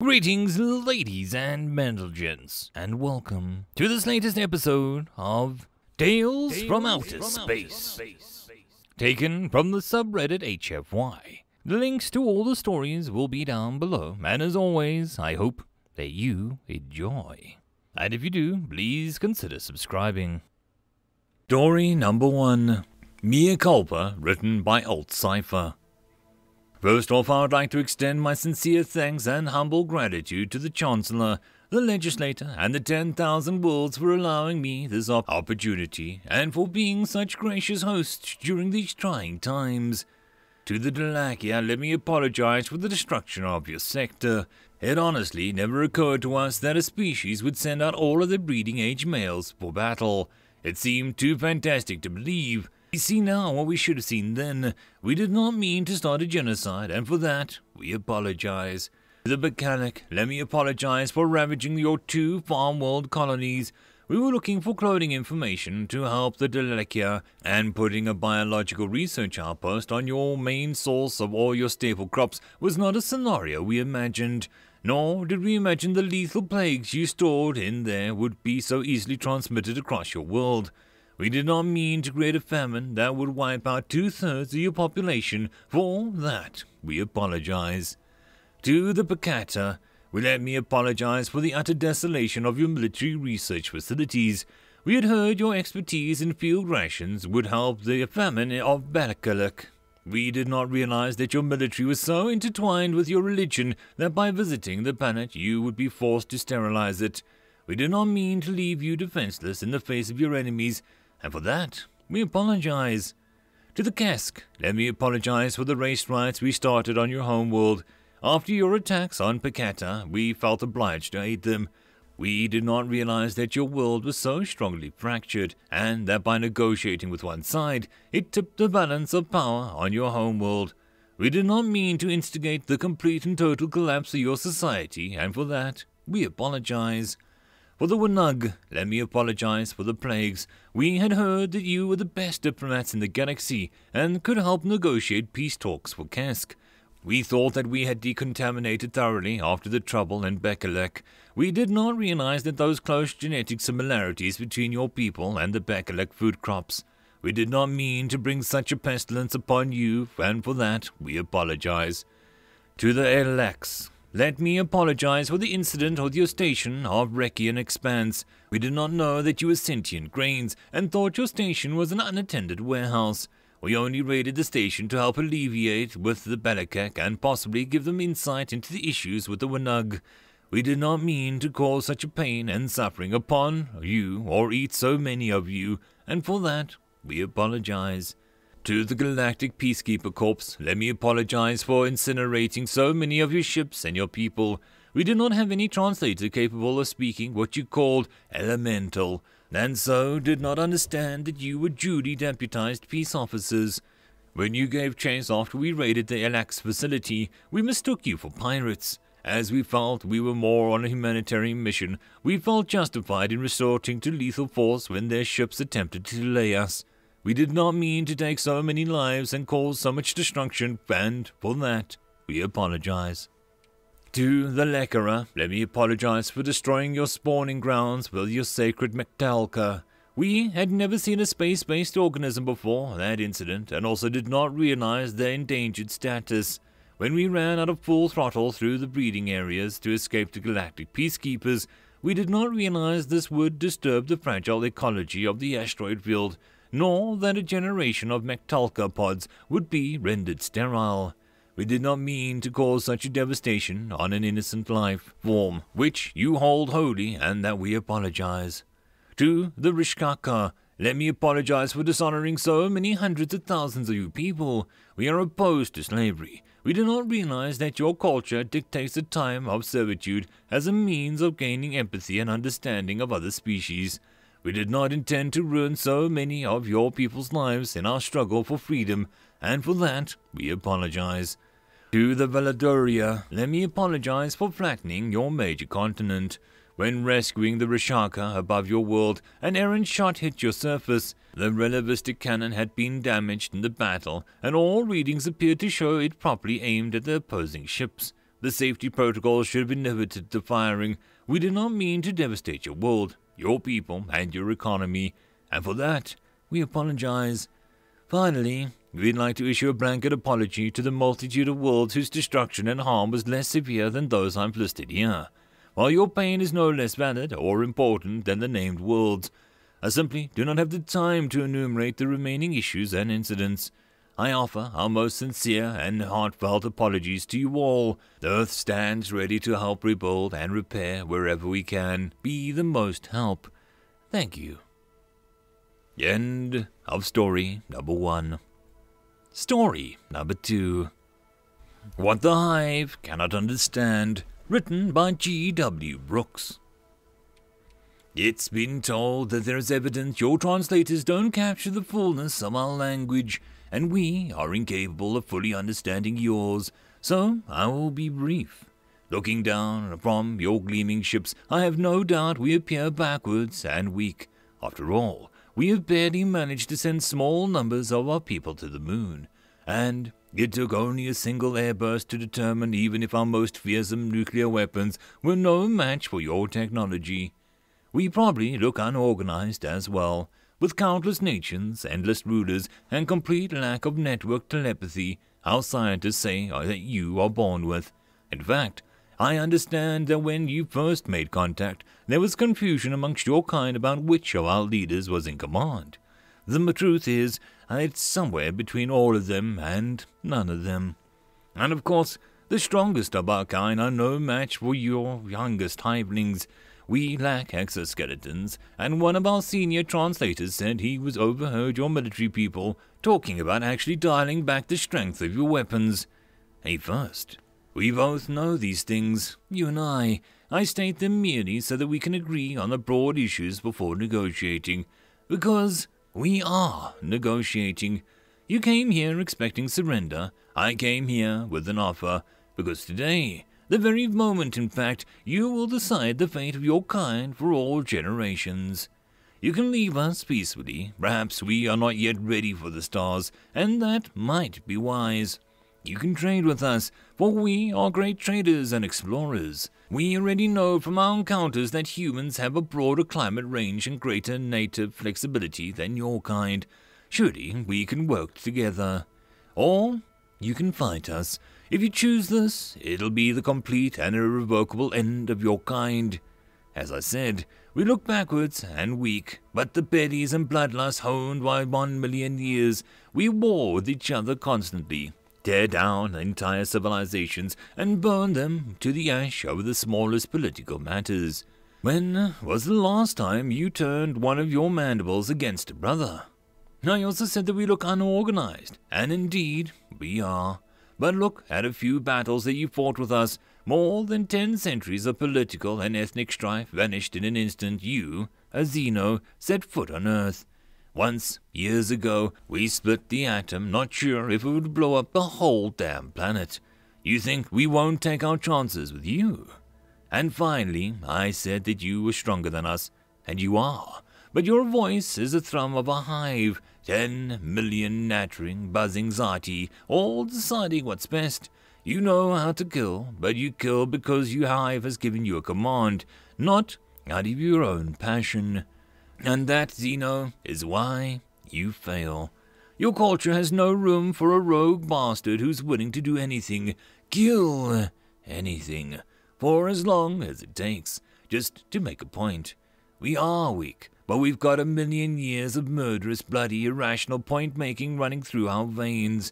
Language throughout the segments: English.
Greetings, ladies and gents, and welcome to this latest episode of Tales, Tales from, Outer, from Space. Outer Space. Taken from the subreddit HFY. The links to all the stories will be down below, and as always, I hope that you enjoy. And if you do, please consider subscribing. Story number one Mea Culpa, written by Alt Cypher. First off, I would like to extend my sincere thanks and humble gratitude to the Chancellor, the Legislator, and the 10,000 worlds for allowing me this opportunity and for being such gracious hosts during these trying times. To the Delakia, let me apologize for the destruction of your sector. It honestly never occurred to us that a species would send out all of their breeding age males for battle. It seemed too fantastic to believe. We see now what we should have seen then. We did not mean to start a genocide, and for that, we apologize. The Bacalic, let me apologize for ravaging your two farm world colonies. We were looking for cloning information to help the Delekia, and putting a biological research outpost on your main source of all your staple crops was not a scenario we imagined. Nor did we imagine the lethal plagues you stored in there would be so easily transmitted across your world. We did not mean to create a famine that would wipe out two thirds of your population. For that, we apologize. To the Pacata, we let me apologize for the utter desolation of your military research facilities. We had heard your expertise in field rations would help the famine of Balakaluk. We did not realize that your military was so intertwined with your religion that by visiting the planet you would be forced to sterilize it. We did not mean to leave you defenseless in the face of your enemies, and for that, we apologize. To the Kesk, let me apologize for the race riots we started on your homeworld. After your attacks on Picata, we felt obliged to aid them. We did not realize that your world was so strongly fractured, and that by negotiating with one side, it tipped the balance of power on your homeworld. We did not mean to instigate the complete and total collapse of your society, and for that, we apologize. For the Wanug, let me apologize for the plagues. We had heard that you were the best diplomats in the galaxy and could help negotiate peace talks for Kesk. We thought that we had decontaminated thoroughly after the trouble in Bekalek. We did not realize that those close genetic similarities between your people and the Bekalek food crops. We did not mean to bring such a pestilence upon you, and for that we apologize. To the Elex, let me apologize for the incident with your station of Rekian Expanse. We did not know that you were sentient grains and thought your station was an unattended warehouse. We only raided the station to help alleviate with the Belakek and possibly give them insight into the issues with the Wanug. We did not mean to cause such a pain and suffering upon you or eat so many of you, and for that we apologize. To the Galactic Peacekeeper Corps, let me apologize for incinerating so many of your ships and your people. We did not have any translator capable of speaking what you called elemental, and so did not understand that you were duly deputized peace officers. When you gave chase after we raided the Elax facility, we mistook you for pirates. As we felt we were more on a humanitarian mission, we felt justified in resorting to lethal force when their ships attempted to delay us. We did not mean to take so many lives and cause so much destruction, and for that, we apologize. To the Lekara, let me apologize for destroying your spawning grounds with your sacred Mektalka. We had never seen a space based organism before that incident, and also did not realize their endangered status. When we ran out of full throttle through the breeding areas to escape the galactic peacekeepers, we did not realize this would disturb the fragile ecology of the asteroid field nor that a generation of Mektalka pods would be rendered sterile. We did not mean to cause such a devastation on an innocent life form, which you hold holy, and that we apologize. To the Rishkaka, let me apologize for dishonoring so many hundreds of thousands of you people. We are opposed to slavery. We do not realize that your culture dictates the time of servitude as a means of gaining empathy and understanding of other species. We did not intend to ruin so many of your people's lives in our struggle for freedom, and for that we apologize. To the Valadoria, let me apologize for flattening your major continent. When rescuing the Rashaka above your world, an errant shot hit your surface. The relativistic cannon had been damaged in the battle, and all readings appeared to show it properly aimed at the opposing ships. The safety protocols should have limited to firing. We did not mean to devastate your world, your people, and your economy, and for that, we apologize. Finally, we'd like to issue a blanket apology to the multitude of worlds whose destruction and harm was less severe than those I've listed here. While your pain is no less valid or important than the named worlds, I simply do not have the time to enumerate the remaining issues and incidents. I offer our most sincere and heartfelt apologies to you all. The Earth stands ready to help rebuild and repair wherever we can be the most help. Thank you. End of story number one. Story number two. What the Hive Cannot Understand, written by G.W. Brooks. It's been told that there is evidence your translators don't capture the fullness of our language, and we are incapable of fully understanding yours, so I will be brief. Looking down from your gleaming ships, I have no doubt we appear backwards and weak. After all, we have barely managed to send small numbers of our people to the moon, and it took only a single airburst to determine even if our most fearsome nuclear weapons were no match for your technology. We probably look unorganized as well, with countless nations, endless rulers, and complete lack of network telepathy, our scientists say uh, that you are born with. In fact, I understand that when you first made contact, there was confusion amongst your kind about which of our leaders was in command. The truth is, uh, it's somewhere between all of them and none of them. And of course, the strongest of our kind are no match for your youngest hivelings. We lack exoskeletons, and one of our senior translators said he was overheard your military people talking about actually dialing back the strength of your weapons. Hey, first, we both know these things, you and I. I state them merely so that we can agree on the broad issues before negotiating, because we are negotiating. You came here expecting surrender. I came here with an offer, because today the very moment, in fact, you will decide the fate of your kind for all generations. You can leave us peacefully. Perhaps we are not yet ready for the stars, and that might be wise. You can trade with us, for we are great traders and explorers. We already know from our encounters that humans have a broader climate range and greater native flexibility than your kind. Surely we can work together. Or you can fight us, if you choose this, it'll be the complete and irrevocable end of your kind. As I said, we look backwards and weak, but the Beddies and Bloodlust honed by one million years, we war with each other constantly, tear down entire civilizations, and burn them to the ash over the smallest political matters. When was the last time you turned one of your mandibles against a brother? I also said that we look unorganized, and indeed we are. But look at a few battles that you fought with us. More than ten centuries of political and ethnic strife vanished in an instant you, a Xeno, set foot on Earth. Once, years ago, we split the atom, not sure if it would blow up the whole damn planet. You think we won't take our chances with you? And finally, I said that you were stronger than us, and you are. But your voice is the thrum of a hive, Ten million nattering, buzzing Zati, all deciding what's best. You know how to kill, but you kill because your hive has given you a command, not out of your own passion. And that, Xeno, is why you fail. Your culture has no room for a rogue bastard who's willing to do anything, kill anything, for as long as it takes, just to make a point. We are weak, but we've got a million years of murderous, bloody, irrational point making running through our veins.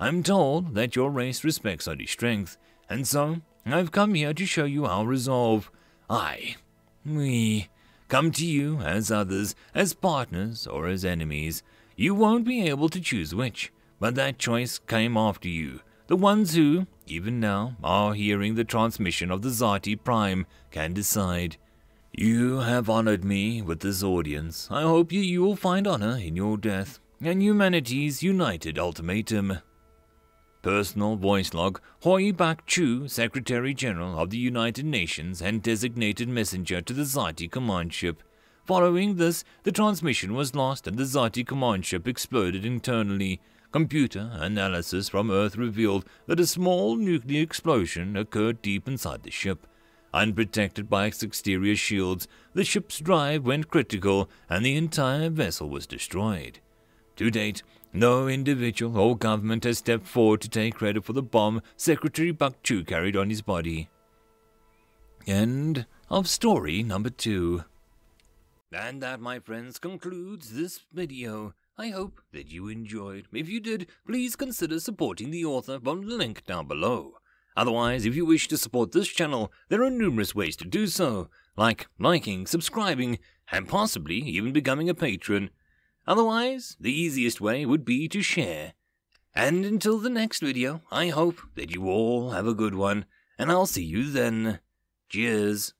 I'm told that your race respects only strength, and so I've come here to show you our resolve. I, we, come to you as others, as partners or as enemies. You won't be able to choose which, but that choice came after you. The ones who, even now, are hearing the transmission of the Zati Prime can decide. You have honored me with this audience. I hope you, you will find honor in your death and humanity's united ultimatum. Personal voice log Hoi Bak Chu, Secretary General of the United Nations and designated messenger to the Zati command ship. Following this, the transmission was lost and the Zati command ship exploded internally, Computer analysis from Earth revealed that a small nuclear explosion occurred deep inside the ship. Unprotected by its exterior shields, the ship's drive went critical and the entire vessel was destroyed. To date, no individual or government has stepped forward to take credit for the bomb Secretary Buck Chu carried on his body. End of story number two. And that, my friends, concludes this video. I hope that you enjoyed. If you did, please consider supporting the author from the link down below. Otherwise, if you wish to support this channel, there are numerous ways to do so, like liking, subscribing, and possibly even becoming a patron. Otherwise, the easiest way would be to share. And until the next video, I hope that you all have a good one, and I'll see you then. Cheers.